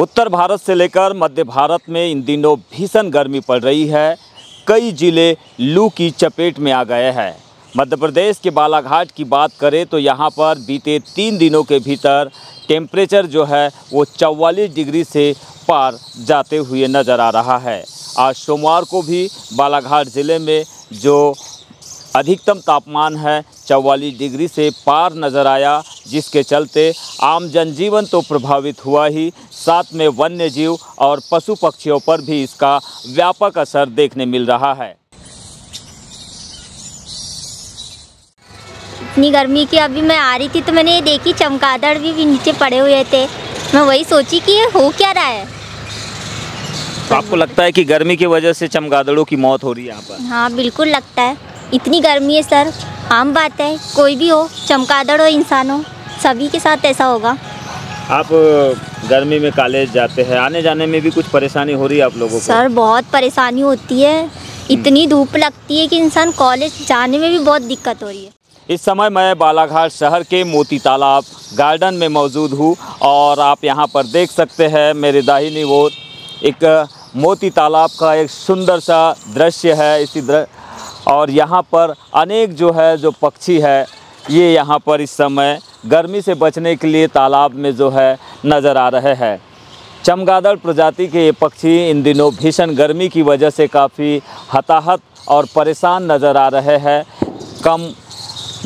उत्तर भारत से लेकर मध्य भारत में इन दिनों भीषण गर्मी पड़ रही है। कई ज़िले लू की चपेट में आ गए हैं। मध्य प्रदेश के बालाघाट की बात करें तो यहाँ पर बीते तीन दिनों के भीतर टेम्परेचर जो है वो चौवालीस डिग्री से पार जाते हुए नज़र आ रहा है। आज सोमवार को भी बालाघाट ज़िले में जो अधिकतम तापमान है, चौवालीस डिग्री से पार नज़र आया। जिसके चलते आम जनजीवन तो प्रभावित हुआ ही। साथ में वन्य जीव और पशु पक्षियों पर भी इसका व्यापक असर देखने मिल रहा है। इतनी गर्मी की अभी मैं आ रही थी तो मैंने ये देखी चमकादड़ भी, भी नीचे पड़े हुए थे। मैं वही सोची कि ये हो क्या रहा है? तो आपको लगता है कि गर्मी की वजह से चमगादड़ों की मौत हो रही है यहाँ पर? हाँ बिल्कुल लगता है। इतनी गर्मी है सर। आम बात है कोई भी हो चमगादड़ हो इंसान हो। सभी के साथ ऐसा होगा? आप गर्मी में कॉलेज जाते हैं आने जाने में भी कुछ परेशानी हो रही है आप लोगों को? सर बहुत परेशानी होती है। इतनी धूप लगती है कि इंसान कॉलेज जाने में भी बहुत दिक्कत हो रही है। इस समय मैं बालाघाट शहर के मोती तालाब गार्डन में मौजूद हूँ और आप यहाँ पर देख सकते हैं मेरे दाहिनी ओर एक मोती तालाब का एक सुंदर सा दृश्य है इसी दृ और यहाँ पर अनेक जो है जो पक्षी है ये यहाँ पर इस समय गर्मी से बचने के लिए तालाब में जो है नज़र आ रहे हैं। चमगादड़ प्रजाति के ये पक्षी इन दिनों भीषण गर्मी की वजह से काफ़ी हताहत और परेशान नज़र आ रहे हैं। कम,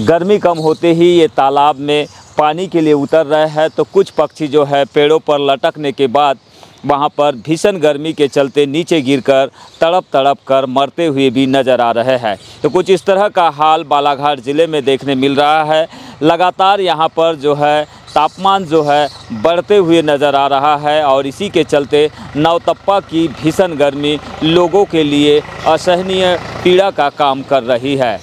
गर्मी कम होते ही ये तालाब में पानी के लिए उतर रहे हैं तो कुछ पक्षी जो है पेड़ों पर लटकने के बाद वहाँ पर भीषण गर्मी के चलते नीचे गिरकर तड़प तड़प कर मरते हुए भी नज़र आ रहे हैं। तो कुछ इस तरह का हाल बालाघाट ज़िले में देखने मिल रहा है। लगातार यहाँ पर जो है तापमान जो है बढ़ते हुए नज़र आ रहा है और इसी के चलते नवतप्पा की भीषण गर्मी लोगों के लिए असहनीय पीड़ा का काम कर रही है।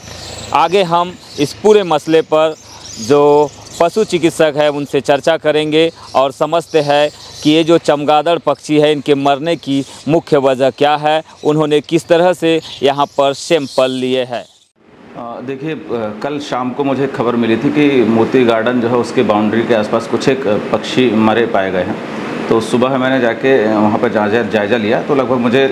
आगे हम इस पूरे मसले पर जो पशु चिकित्सक है उनसे चर्चा करेंगे और समझते हैं कि ये जो चमगादड़ पक्षी है, इनके मरने की मुख्य वजह क्या है? उन्होंने किस तरह से यहाँ पर सैंपल लिए हैं? देखिए कल शाम को मुझे खबर मिली थी कि मोती गार्डन जो है, उसके बाउंड्री के आसपास कुछ एक पक्षी मरे पाए गए हैं। तो सुबह मैंने जाके वहाँ पर जायजा जायज़ा लिया तो लगभग मुझे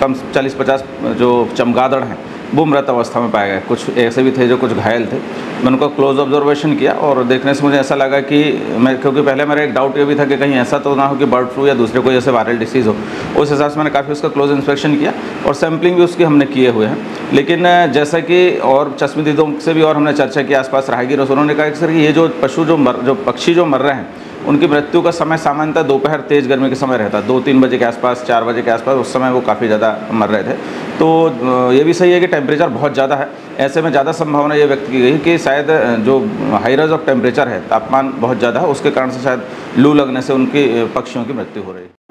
कम 40-50 जो चमगादड़ हैं वो मृत अवस्था में पाया गया। कुछ ऐसे भी थे जो कुछ घायल थे। मैंने उनको क्लोज ऑब्जर्वेशन किया और देखने से मुझे ऐसा लगा कि मैं, क्योंकि पहले मेरा एक डाउट ये भी था कि कहीं ऐसा तो ना हो कि बर्ड फ्लू या दूसरे कोई ऐसे वायरल डिसीज़ हो। उस हिसाब से मैंने काफ़ी उसका क्लोज इंस्पेक्शन किया और सैम्पलिंग भी उसकी हमने किए हुए हैं। लेकिन जैसा कि और चश्मदीदों से भी और हमने चर्चा की, आसपास राहगीर उन्होंने कहा कि सर ये जो पशु जो मर, जो पक्षी जो मर रहे हैं उनकी मृत्यु का समय सामान्यतः दोपहर तेज़ गर्मी के समय रहता। दो, तीन बजे के आसपास, चार बजे के आसपास, उस समय वो काफ़ी ज़्यादा मर रहे थे। तो ये भी सही है कि टेम्परेचर बहुत ज़्यादा है। ऐसे में ज़्यादा संभावना ये व्यक्त की गई कि शायद जो हाई राइज ऑफ़ टेम्परेचर है, तापमान बहुत ज़्यादा है, उसके कारण से शायद लू लगने से उनकी पक्षियों की मृत्यु हो रही है।